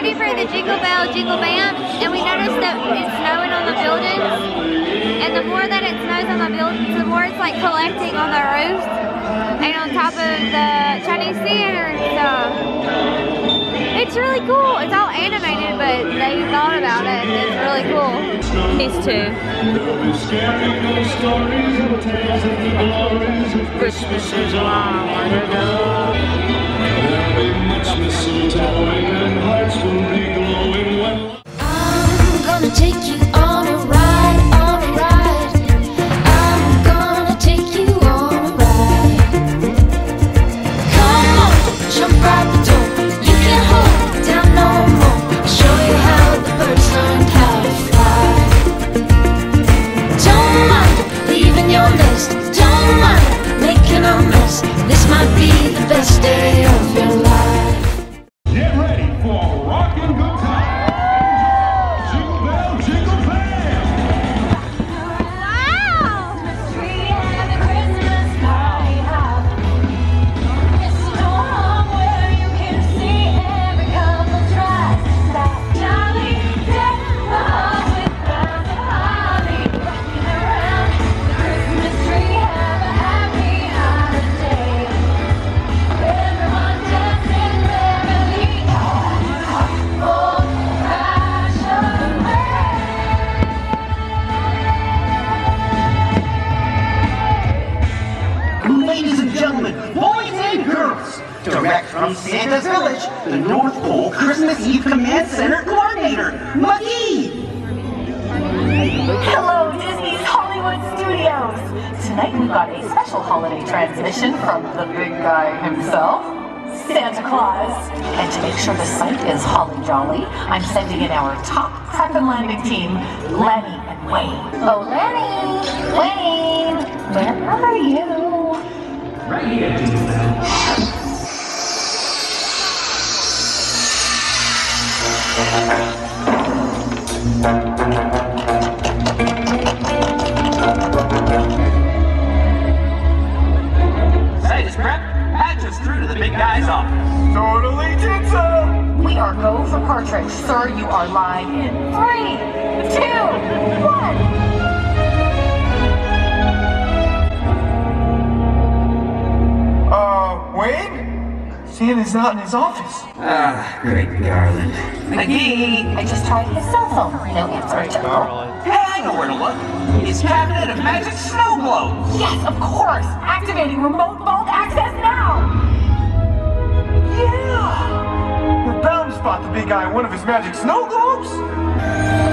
ready for the Jingle Bell Jingle Bam, and we noticed that it's snowing on the buildings. And the more that it snows on the buildings, the more it's like collecting on the roofs and on top of the Chinese theater and stuff. It's really cool. It's all animated, but they thought about it. and It's really cool. These two. Christmas is a long way to go. I'm our top prep and landing team, Lanny and Wayne. Oh, Lanny! Wayne! Where are you? Site are go for partridge. Sir, you are live in three, two, one. Uh, Wayne? Santa's not in his office. Ah, great Garland. Magee! I just tried his cell phone. No answer. Typical. Hey, I know where to look. His cabinet of magic snow globes. Yes, of course. Activating remote vault access now. Yeah. Spot the big guy in one of his magic snow globes.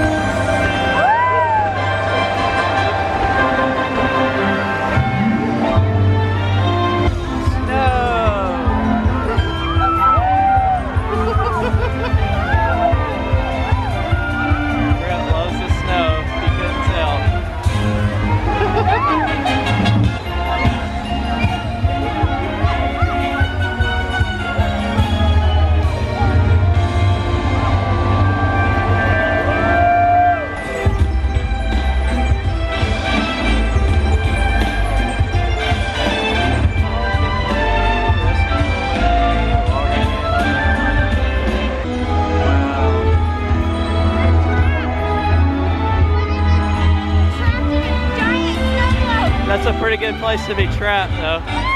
Place to be trapped, though.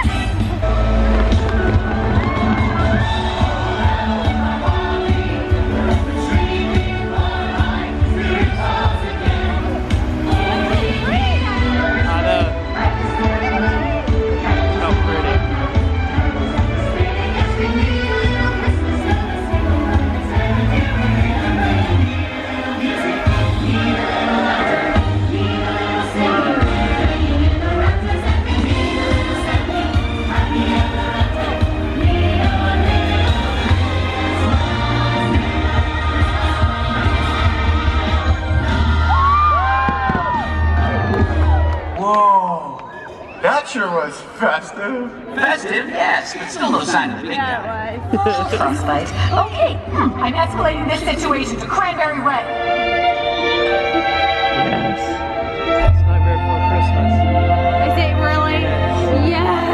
Frostbite. Okay, hmm, I'm escalating this situation to cranberry red. Yes. It's Nightmare Before Christmas. Is it really? Yes. messing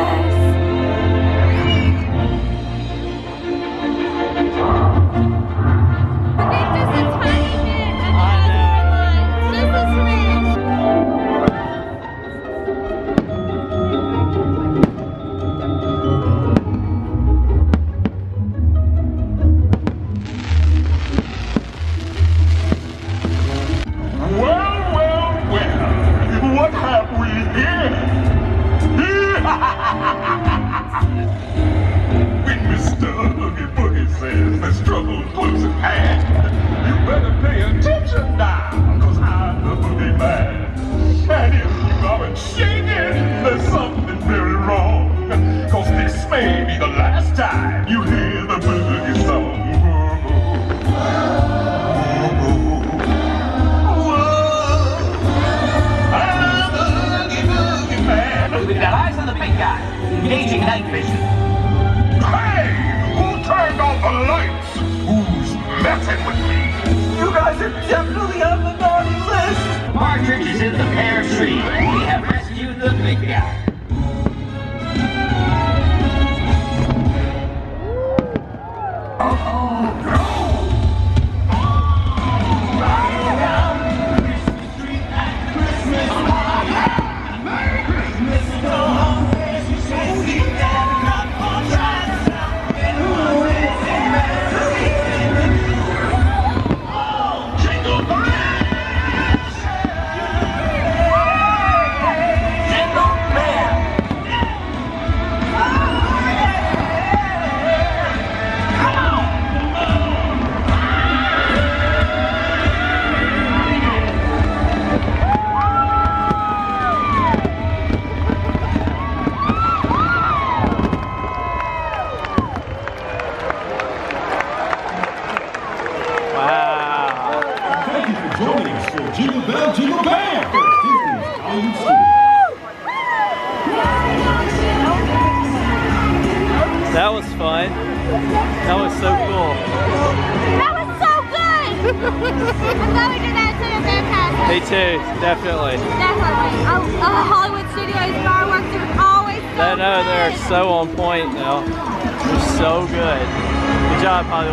the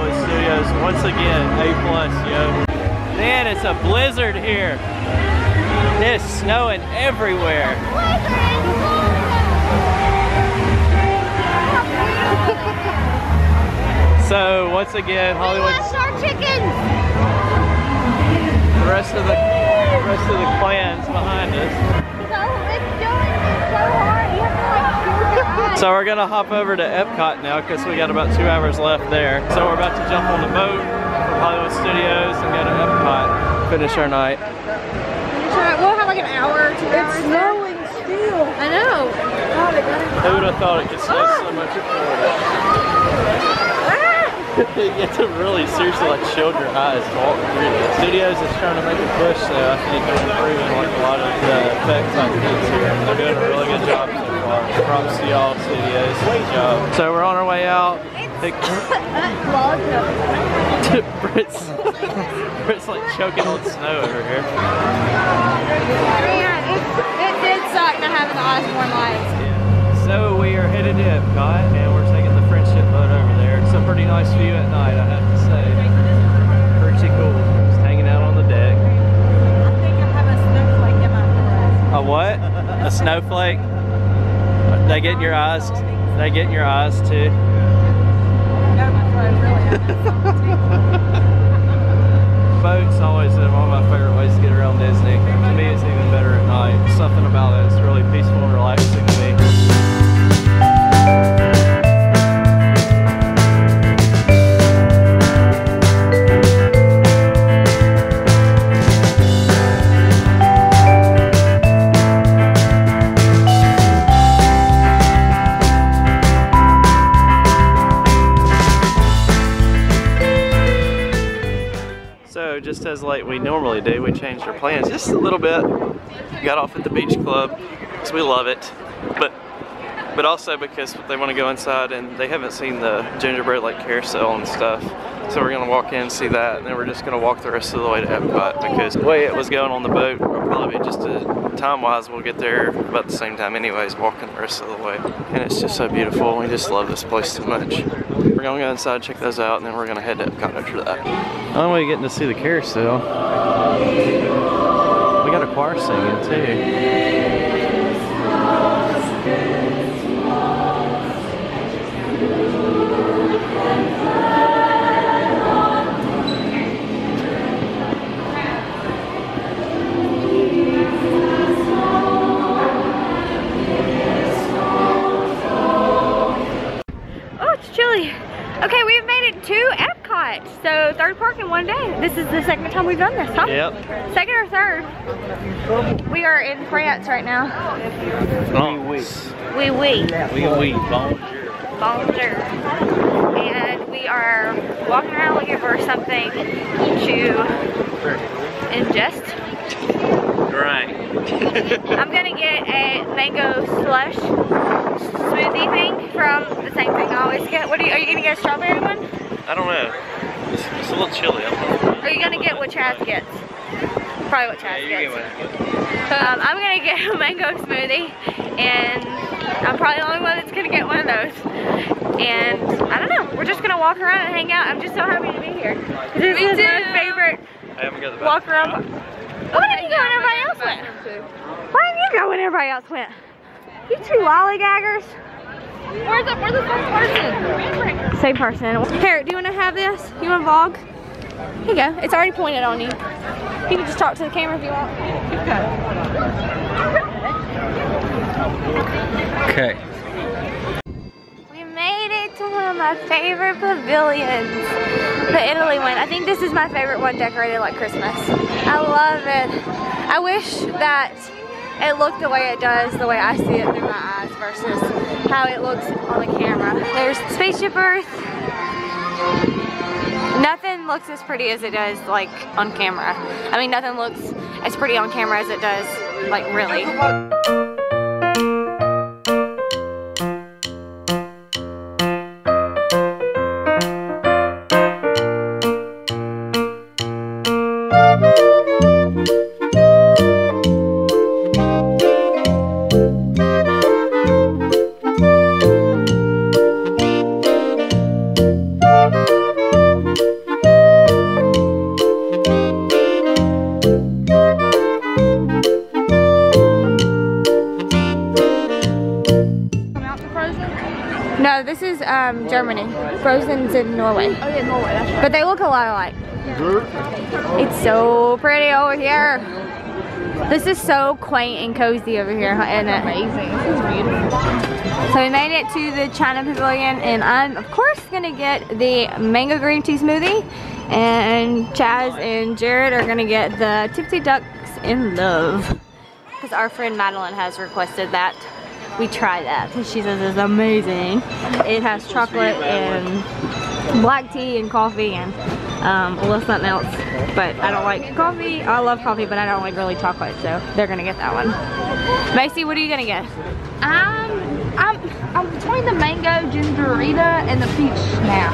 Hollywood Studios. Once again, A plus, yo. Man, it's a blizzard here. It's snowing everywhere. So once again, Hollywood. Lost our chickens. The rest of the the rest of the clans behind us. So it's doing so hard. You have to like close your eyes. So we're gonna hop over to Epcot now because we got about two hours left there. So we're about to jump on the boat from Hollywood Studios and go to Epcot, finish our night. We'll have like an hour or two hours. It's snowing still. I know. Who would have thought it could snow ah! so much in Florida? you get to really seriously like shield your eyes walking through the studios is trying to make a push so I think they're improving like a lot of the effects like this here. They're doing a really good job so Props to studios. So we're on our way out. Britt's, Britt's like choking on snow over here. Yeah, it, it did suck not having the Osborne lights. So we are headed to Epcot and we're taking the friendship boat over there. It's a pretty nice view at night, I have to say. Pretty cool. Just hanging out on the deck. I think I have a snowflake in my. A what? A snowflake? They get in your eyes. They get in your eyes too. No, my throat really. Boats always one of my favorite ways to get around Disney. To me, it's even better at night. Something about it. It's really peaceful and relaxing to me. Just as like we normally do, we changed our plans just a little bit. Got off at the beach club because we love it, but but also because they want to go inside and they haven't seen the gingerbread like carousel and stuff. So we're gonna walk in see that, and then we're just gonna walk the rest of the way to Epcot because the way it was going on the boat, will probably just time-wise, we'll get there about the same time anyways, walking the rest of the way. And it's just so beautiful. We just love this place so much. We're gonna go inside, check those out, and then we're gonna head to Epcot after that. Oh, we're getting to see the carousel. We got a choir singing too. Time we've done this, huh? Yep. Second or third? We are in France right now. Oui, Oui, oui. oui, oui, bonjour. Bonjour. And we are walking around looking for something to ingest. Right. I'm gonna get a mango slush smoothie thing from the same thing I always get. What are you, are you gonna get a strawberry one? I don't know. It's a little chilly. I don't know. Are you gonna get what Chaz gets? Probably what Chaz Yeah, gets. get one. Um, I'm gonna get a mango smoothie, and I'm probably the only one that's gonna get one of those. And I don't know, we're just gonna walk around and hang out. I'm just so happy to be here. This is my favorite I haven't got the walk around. Why did you go when everybody else went? Why didn't you go when everybody else went? You two lollygaggers. Where's the, where's the first person? Same person. Here, do you want to have this? You want to vlog? Here you go. It's already pointed on you. You can just talk to the camera if you want. Okay. We made it to one of my favorite pavilions. The Italy one. I think this is my favorite one decorated like Christmas. I love it. I wish that it looked the way it does, the way I see it through my eyes versus how it looks on the camera. There's Spaceship Earth. Nothing looks as pretty as it does like on camera. I mean, nothing looks as pretty on camera as it does like really. Right. But they a lot alike. It's so pretty over here. This is so quaint and cozy over here, isn't it? Amazing. This is beautiful. So we made it to the China Pavilion, and I'm of course gonna get the mango green tea smoothie, and Chaz and Jared are gonna get the Tipsy Ducks in Love, because our friend Madeline has requested that we try that. Because she says it's amazing. It has chocolate and black tea and coffee and um, a little something else. But I don't like coffee. I love coffee, but I don't like really chocolate, so they're gonna get that one. Macy, what are you gonna get? I'm I'm I'm between the mango gingerita and the peach snap.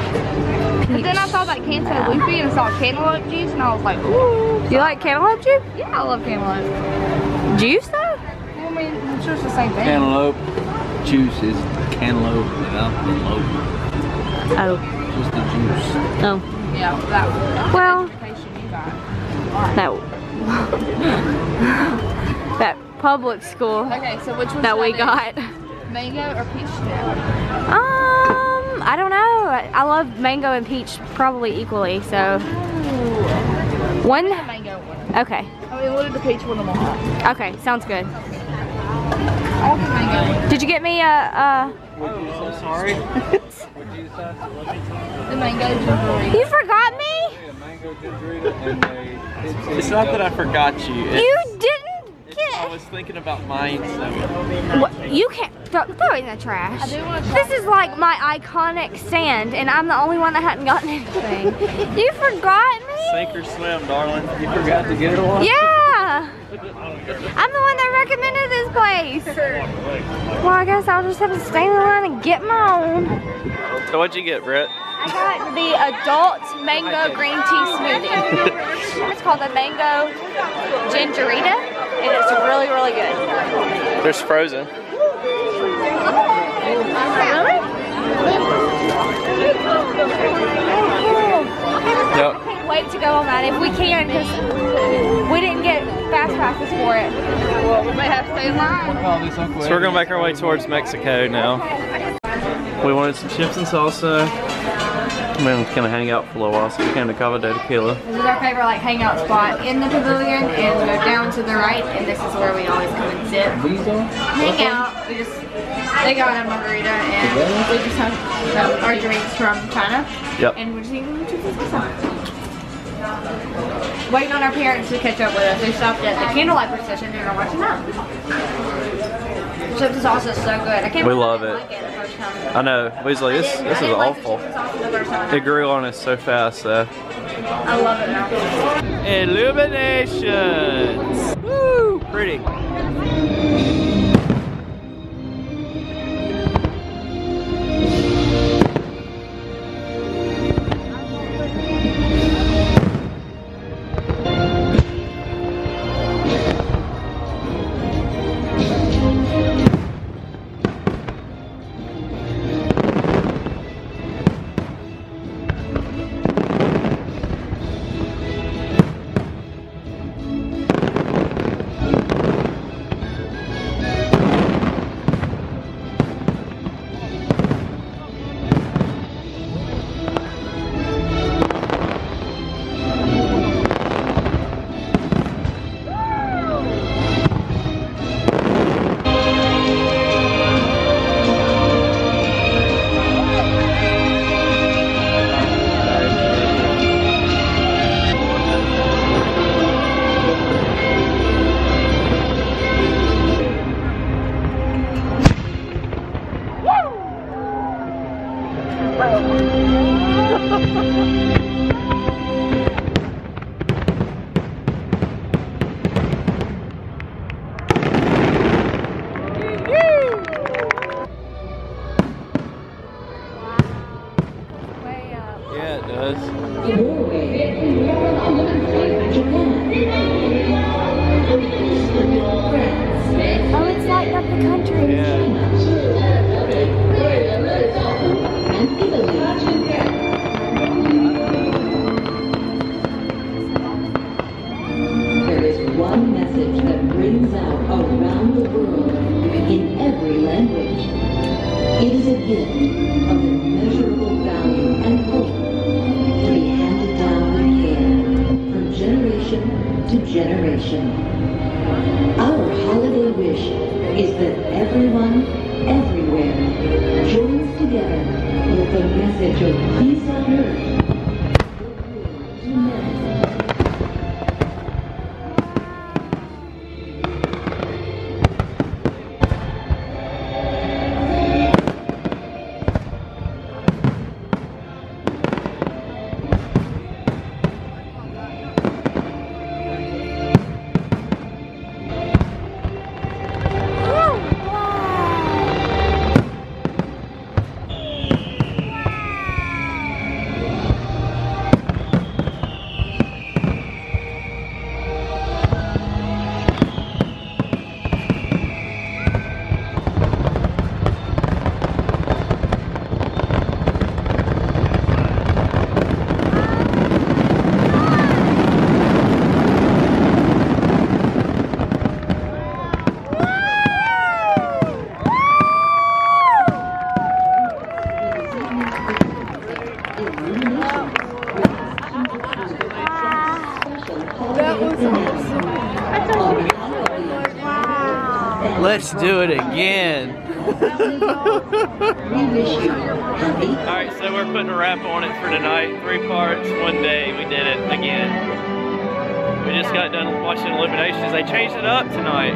But then I saw that cantaloupe and I saw cantaloupe juice and I was like, ooh. Do you like cantaloupe juice? Yeah, I love cantaloupe. Juice though? I mean, it's just the same thing. Cantaloupe juice is cantaloupe without the lobe. Oh. Just the juice. Oh. Yeah, that Well, education you got. that that public school Okay, so which one that we got. Mango or peach? Um, I don't know. I I love mango and peach probably equally, so one. Mango one. Okay, I mean, what did the peach one tomorrow? okay, sounds good. I want the mango. Did you get me a? a Oh, so sorry. The mango gingerita. you forgot me? It's not that I forgot you. It's, You didn't get. I was thinking about mine, so. What, you can't throw, throw it in the trash. I do wanna This is like my iconic stand, and I'm the only one that hadn't gotten anything. you forgot me? Sink or swim, darling. You forgot to get one? Yeah. I'm the one that recommended this place. Well, I guess I'll just have to stay in the line and get my own. So what'd you get, Britt? I got the adult mango green tea smoothie. it's called the mango gingerita, and it's really, really good. There's frozen. Oh, yep. I can't wait to go on that if we can, because we didn't get fast passes for it. Well, we may have to stay in line. So we're going back our way towards Mexico now. We wanted some chips and salsa. We were gonna hang out for a little while, so we came to Cava del Tequila. This is our favorite like hangout spot in the pavilion, and we go down to the right, and this is where we always come and sit, hang out. We just they got a margarita, and we just have uh, our drinks from China, Yep. and we're just eating chips and salsa. Waiting on our parents to catch up with us. They stopped at the candlelight procession and are watching that. Chips and salsa is so good. I can't We believe I love it. like it the first time. I know. We was like, this, this is didn't like awful. chips and salsa the first time. It grew on us so fast, so. I love it now. Illuminations! Woo! Pretty. Our holiday wish is that everyone, everywhere, joins together with the message of peace Let's do it again. Alright, so we're putting a wrap on it for tonight. Three parts, one day. We did it again. We just got done watching Illuminations. They changed it up tonight.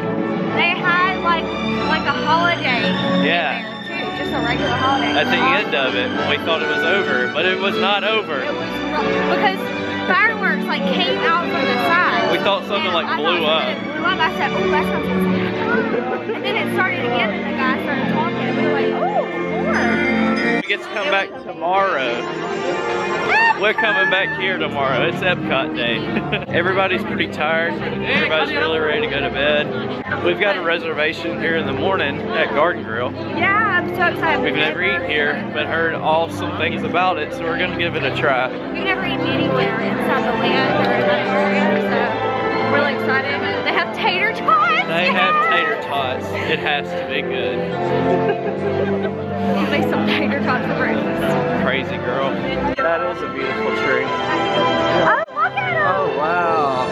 They had like like a holiday. Yeah. Too, just a regular holiday. At the end of it, we thought it was over, but it was not over. It was Because fireworks like came out from the side. We thought something like I blew thought up. it blew up. I said, oh, that's something. And then it started again, and the guy started talking, and we were like, oh, more. We get to come back tomorrow. We're coming back here tomorrow. It's Epcot Day. Everybody's pretty tired. Everybody's really ready to go to bed. We've got a reservation here in the morning at Garden Grill. Yeah, I'm so excited. We've never eaten here, but heard awesome things about it, so we're gonna give it a try. We've never eaten anywhere inside the land or in that area, so really excited. They have tater tots. They have tater tots. It has to be good. Give me some tater tots for breakfast. Crazy girl. That is a beautiful tree. Oh, look at oh, them. Oh wow.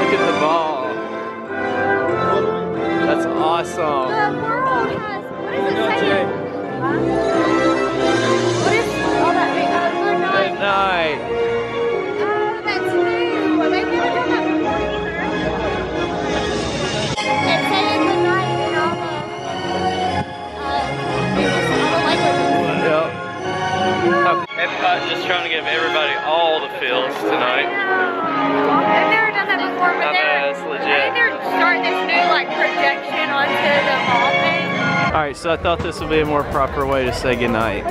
Look at the ball. That's awesome. The world has, what is it saying? So I thought this would be a more proper way to say goodnight.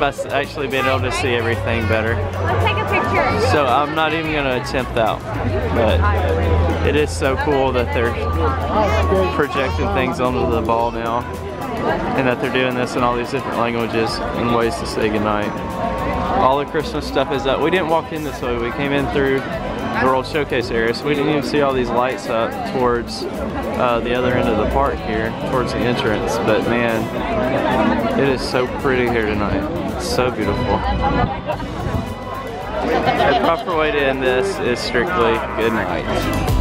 By actually being able to see everything better. Let's take a picture. So I'm not even going to attempt that. But it is so cool that they're projecting things onto the ball now. And that they're doing this in all these different languages and ways to say goodnight. All the Christmas stuff is up. We didn't walk in this way. We came in through the World Showcase area, so we didn't even see all these lights up towards uh, the other end of the park here, towards the entrance. But man, it is so pretty here tonight. It's so beautiful. The proper way to end this is strictly good night.